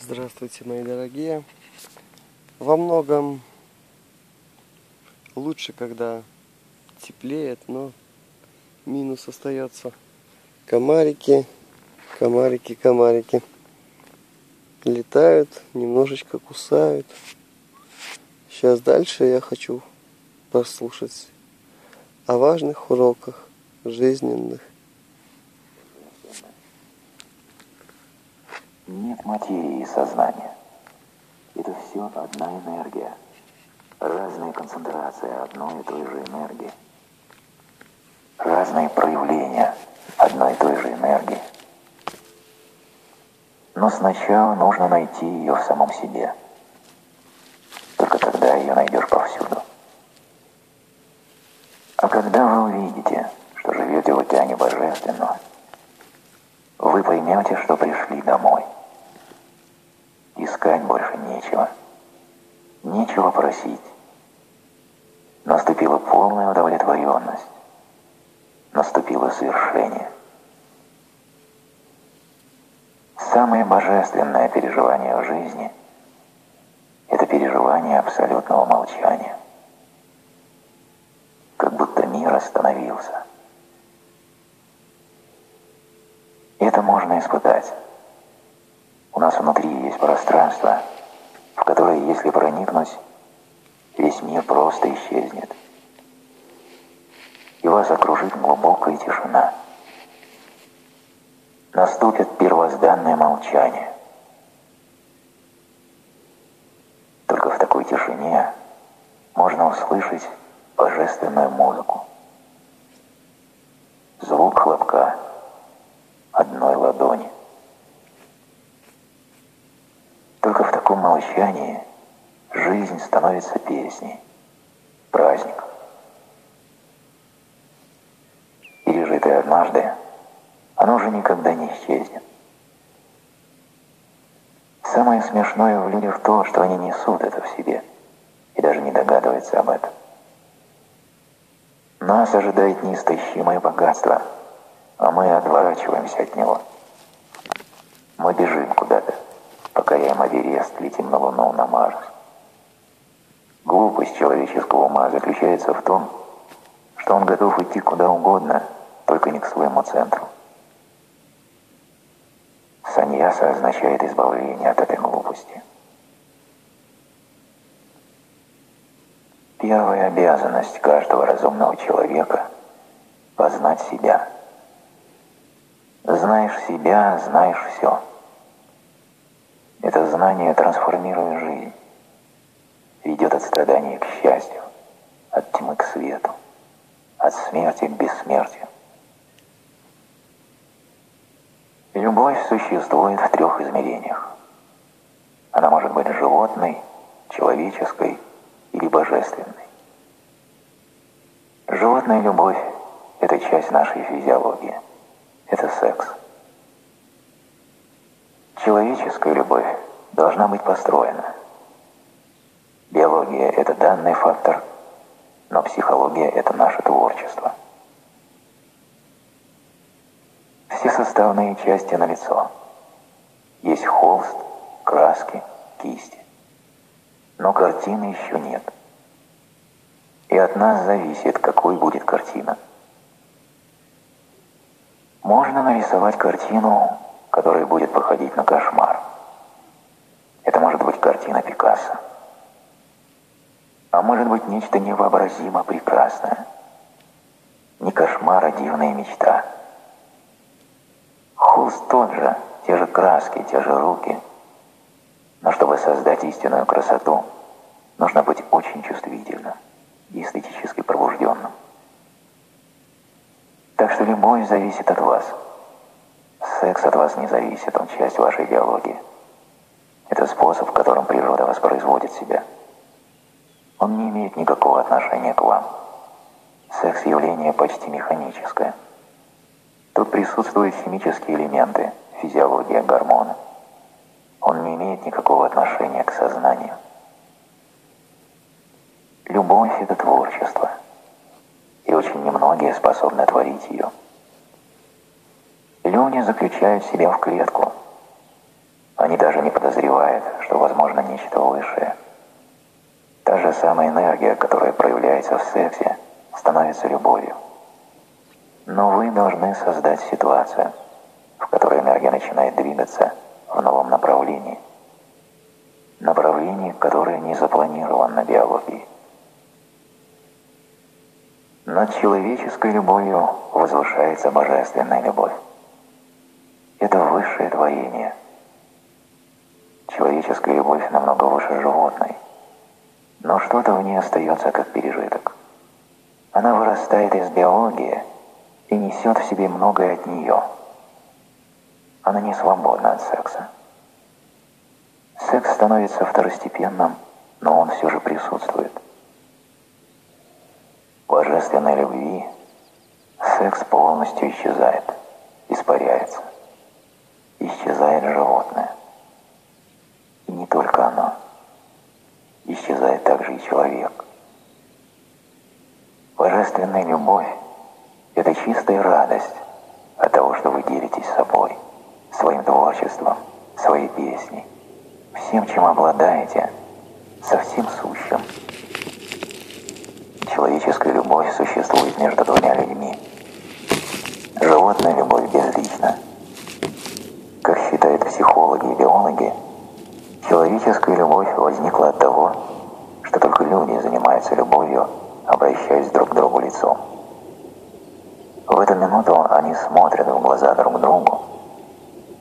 Здравствуйте, мои дорогие. Во многом лучше, когда теплеет, но минус остается. Комарики, комарики, комарики. Летают, немножечко кусают. Сейчас дальше я хочу послушать о важных уроках жизненных. Нет материи и сознания. Это все одна энергия. Разная концентрация одной и той же энергии. Разные проявления одной и той же энергии. Но сначала нужно найти ее в самом себе. Только тогда ее найдешь полная удовлетворенность. Наступило совершение. Самое божественное переживание в жизни – это переживание абсолютного молчания. Как будто мир остановился. Это можно испытать. У нас внутри есть пространство, в которое, если проникнуть, весь мир просто исчезнет. И вас окружит глубокая тишина. Наступит первозданное молчание. Только в такой тишине можно услышать божественную музыку. Звук хлопка одной ладони. Только в таком молчании жизнь становится песней, праздником. Пережитое однажды, оно уже никогда не исчезнет. Самое смешное в людях то, что они несут это в себе и даже не догадываются об этом. Нас ожидает неистощимое богатство, а мы отворачиваемся от него. Мы бежим куда-то покоряем Эверест, летим на Луну, на Марс. Глупость человеческого ума заключается в том, что он готов идти куда угодно, только не к своему центру. Означает избавление от этой глупости. Первая обязанность каждого разумного человека – познать себя. Знаешь себя, знаешь все. Это знание трансформирует жизнь, ведет от страдания к счастью, от тьмы к свету, от смерти к бессмертию. Любовь существует в трех измерениях. Она может быть животной, человеческой или божественной. Животная любовь – это часть нашей физиологии. Это секс. Человеческая любовь должна быть построена. Биология – это данный фактор, но психология – это наше творчество. Все части налицо. Есть холст, краски, кисти. Но картины еще нет. И от нас зависит, какой будет картина. Можно нарисовать картину который будет походить на кошмар. Это может быть картина Пикассо. А может быть нечто невообразимо прекрасное. Не кошмар, а дивная мечта. Холст тот же, те же краски, те же руки. Но чтобы создать истинную красоту, нужно быть очень чувствительным и эстетически пробужденным. Так что любовь зависит от вас – Секс от вас не зависит, он часть вашей идеологии. Это способ, в котором природа воспроизводит себя. Он не имеет никакого отношения к вам. Секс – явление почти механическое. Тут присутствуют химические элементы, физиология, гормоны. Он не имеет никакого отношения к сознанию. Любовь – это творчество. И очень немногие способны творить ее. Люди заключают себя в клетку. Они даже не подозревают, что возможно нечто высшее. Та же самая энергия, которая проявляется в сексе, становится любовью. Но вы должны создать ситуацию, в которой энергия начинает двигаться в новом направлении. Направлении, которое не запланировано биологией. Над человеческой любовью возвышается божественная любовь. Это высшее творение. Человеческая любовь намного выше животной. Но что-то в ней остается как пережиток. Она вырастает из биологии и несет в себе многое от нее. Она не свободна от секса. Секс становится второстепенным, но он все же присутствует. Божественной любви секс полностью исчезает, испаряется. Исчезает животное. И не только оно. Исчезает также и человек. Божественная любовь – это чистая радость от того, что вы делитесь собой, своим творчеством, своей песней, всем, чем обладаете, со всем сущим. Человеческая любовь существует между двумя людьми. Животная любовь безлична. Как считают психологи и биологи, человеческая любовь возникла от того, что только люди занимаются любовью, обращаясь друг к другу лицом. В эту минуту они смотрят в глаза друг другу,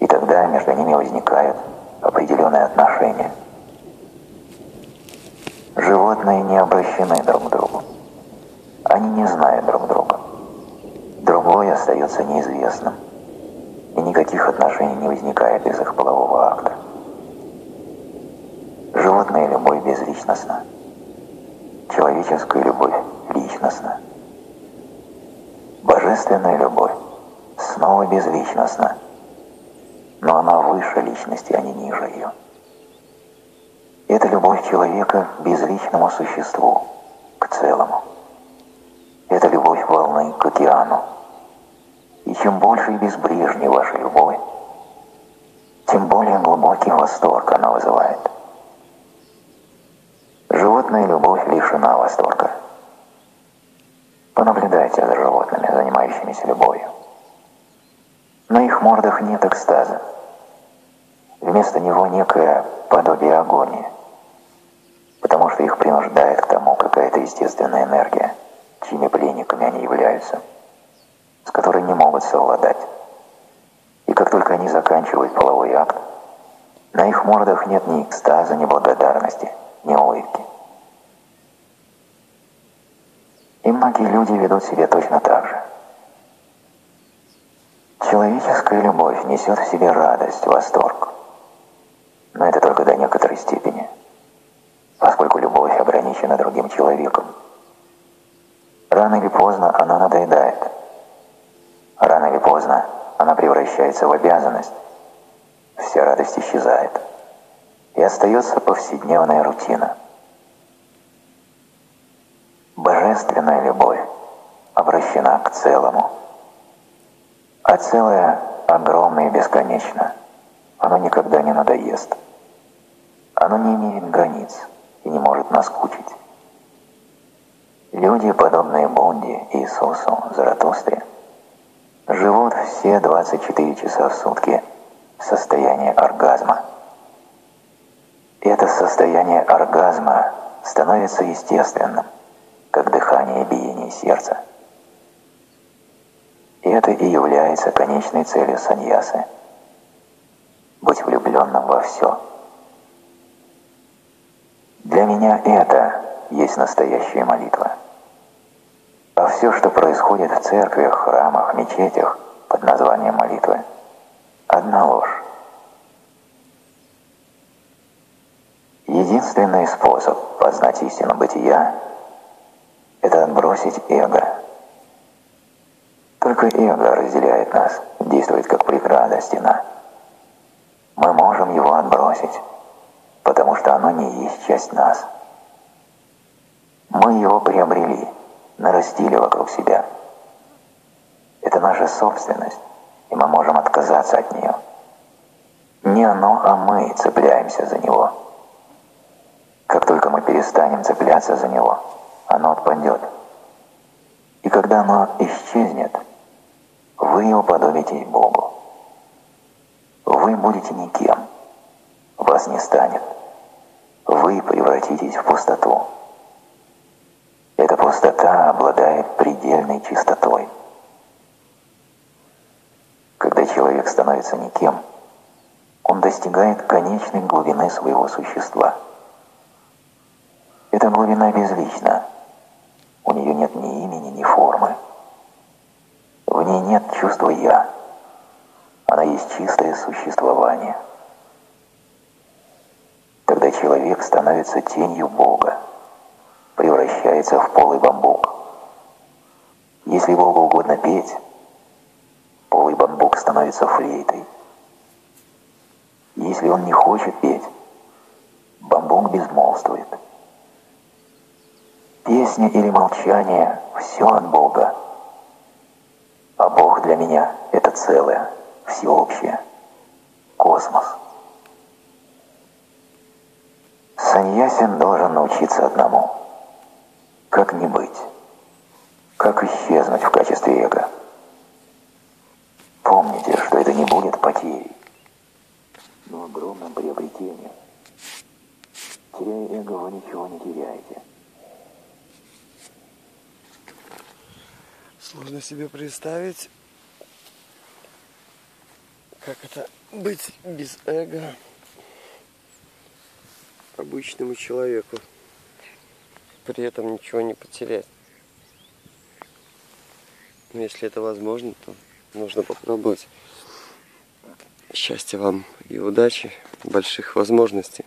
и тогда между ними возникают определенные отношения. Животные не обращены друг к другу. Они не знают друг друга. Другой остается неизвестным, и никаких отношений не возникает из их полового акта. Животная любовь безличностна. Человеческая любовь личностна. Божественная любовь снова безличностна, но она выше личности, а не ниже ее. Человека безличному существу, к целому. Это любовь волны к океану. И чем больше и безбрежнее ваша любовь, тем более глубокий восторг она вызывает. Животная любовь лишена восторга. Понаблюдайте за животными, занимающимися любовью. На их мордах нет экстаза. Вместо него некое подобие агонии, принуждает к тому какая-то естественная энергия, чьими пленниками они являются, с которой не могут совладать. И как только они заканчивают половой акт, на их мордах нет ни экстаза, ни благодарности, ни улыбки. И многие люди ведут себя точно так же. Человеческая любовь несет в себе радость, восторг. Но это только до некоторой степени, превращается в обязанность. Вся радость исчезает. И остается повседневная рутина. Божественная любовь обращена к целому. А целое огромное и бесконечно. Оно никогда не надоест. Оно не имеет границ и не может наскучить. Люди, подобные Бонди, Иисусу, Заратустре, живут все 24 часа в сутки в состоянии оргазма. Это состояние оргазма становится естественным, как дыхание и биение сердца. И это и является конечной целью саньясы – быть влюбленным во все. Для меня это есть настоящая молитва. Все, что происходит в церквях, храмах, мечетях под названием молитвы – одна ложь. Единственный способ познать истину бытия – это отбросить эго. Только эго разделяет нас, действует как преграда стена. Мы можем его отбросить, потому что оно не есть часть нас. Мы его приобрели, нарастили вокруг себя. Это наша собственность, и мы можем отказаться от нее. Не оно, а мы цепляемся за него. Как только мы перестанем цепляться за него, оно отпадет. И когда оно исчезнет, вы уподобитесь Богу. Вы будете никем. Вас не станет. Вы превратитесь в пустоту. Эта пустота обладает предельной чистотой. Когда человек становится никем, он достигает конечной глубины своего существа. Эта глубина безлична. У нее нет ни имени, ни формы. В ней нет чувства «я». Она есть чистое существование. Тогда человек становится тенью Бога, превращается в полый бамбук. Если Богу угодно петь, полый бамбук становится флейтой. Если он не хочет петь, бамбук безмолвствует. Песня или молчание – все от Бога. А Бог для меня – это целое, всеобщее, космос. Саньясин должен научиться одному – как не быть, как исчезнуть в качестве эго. Помните, что это не будет потерей, но огромным приобретением. Теряя эго, вы ничего не теряете. Сложно себе представить, как это быть без эго обычному человеку, при этом ничего не потерять. Но если это возможно, то нужно попробовать. Счастья вам и удачи, больших возможностей.